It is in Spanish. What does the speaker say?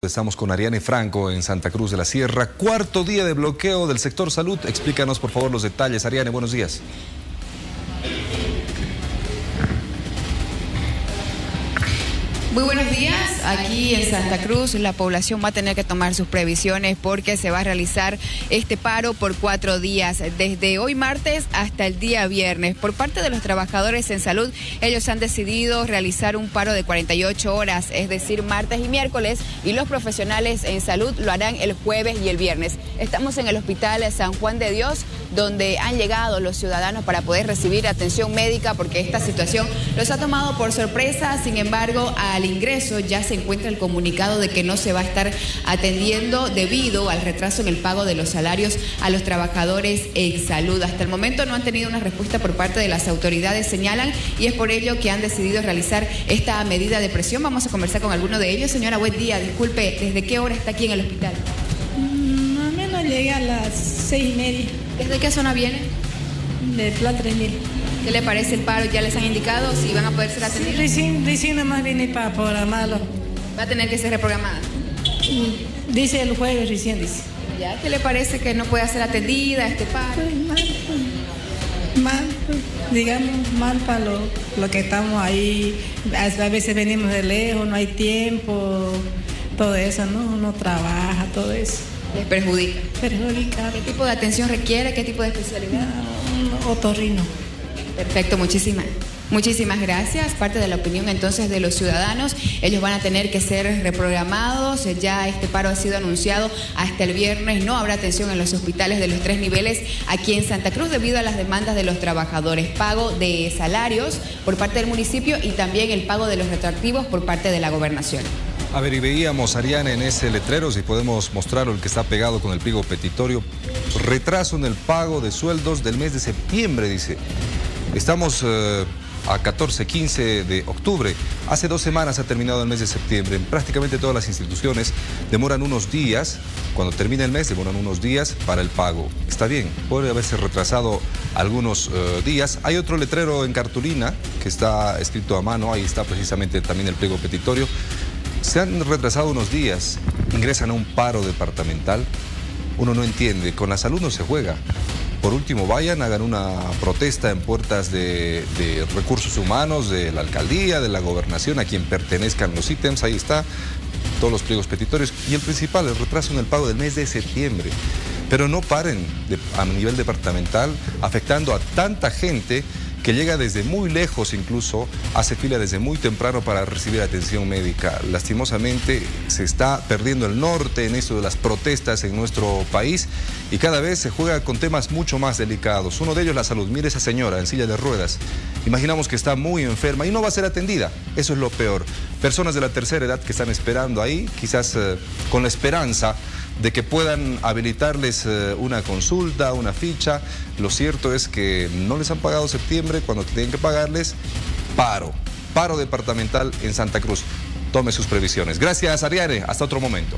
Estamos con Ariane Franco en Santa Cruz de la Sierra. Cuarto día de bloqueo del sector salud. Explícanos por favor los detalles. Ariane, buenos días. Muy buenos días. Aquí en Santa Cruz la población va a tener que tomar sus previsiones porque se va a realizar este paro por cuatro días, desde hoy martes hasta el día viernes. Por parte de los trabajadores en salud, ellos han decidido realizar un paro de 48 horas, es decir, martes y miércoles, y los profesionales en salud lo harán el jueves y el viernes. Estamos en el Hospital San Juan de Dios, donde han llegado los ciudadanos para poder recibir atención médica porque esta situación los ha tomado por sorpresa. Sin embargo, al ingreso ya se encuentra el comunicado de que no se va a estar atendiendo debido al retraso en el pago de los salarios a los trabajadores en salud. Hasta el momento no han tenido una respuesta por parte de las autoridades, señalan, y es por ello que han decidido realizar esta medida de presión. Vamos a conversar con alguno de ellos. Señora, buen día. Disculpe, ¿desde qué hora está aquí en el hospital? Mm, más o menos llegué a las seis y media. ¿Desde qué zona viene? De Plan 3000. ¿Qué le parece el paro? ¿Ya les han indicado si van a poder ser atendidos? Recién, recién nomás vine para programarlo. Va a tener que ser reprogramada. Mm, Dice el jueves recién, dice. ¿Ya? ¿Qué le parece que no pueda ser atendida este paro? Pues mal, pues, mal, pues, digamos, mal para lo, lo que estamos ahí. A veces venimos de lejos, no hay tiempo, todo eso, ¿no? Uno trabaja, todo eso. Les perjudica. Perjudica. ¿Qué tipo de atención requiere? ¿Qué tipo de especialidad? Otorrino. Perfecto, muchísimas. Muchísimas gracias. Parte de la opinión entonces de los ciudadanos. Ellos van a tener que ser reprogramados. Ya este paro ha sido anunciado hasta el viernes. No habrá atención en los hospitales de los tres niveles aquí en Santa Cruz debido a las demandas de los trabajadores. Pago de salarios por parte del municipio y también el pago de los retroactivos por parte de la gobernación. A ver, y veíamos, Ariane, en ese letrero, si podemos mostrarlo, el que está pegado con el pliego petitorio. Retraso en el pago de sueldos del mes de septiembre, dice. Estamos eh, a 14, 15 de octubre. Hace dos semanas ha terminado el mes de septiembre. En prácticamente todas las instituciones demoran unos días, cuando termina el mes, demoran unos días para el pago. Está bien, puede haberse retrasado algunos eh, días. Hay otro letrero en cartulina que está escrito a mano, ahí está precisamente también el pliego petitorio. Se han retrasado unos días, ingresan a un paro departamental. Uno no entiende, con la salud no se juega. Por último, vayan, hagan una protesta en puertas de, recursos humanos, de la alcaldía, de la gobernación, a quien pertenezcan los ítems, ahí está, todos los pliegos petitorios. Y el principal, el retraso en el pago del mes de septiembre. Pero no paren a nivel departamental, afectando a tanta gente que llega desde muy lejos incluso, hace fila desde muy temprano para recibir atención médica. Lastimosamente se está perdiendo el norte en eso de las protestas en nuestro país y cada vez se juega con temas mucho más delicados. Uno de ellos la salud. Mire esa señora en silla de ruedas. Imaginamos que está muy enferma y no va a ser atendida. Eso es lo peor. Personas de la tercera edad que están esperando ahí, quizás eh, con la esperanza de que puedan habilitarles eh, una consulta, una ficha. Lo cierto es que no les han pagado septiembre, cuando tienen que pagarles, paro. Paro departamental en Santa Cruz. Tome sus previsiones. Gracias, Ariane. Hasta otro momento.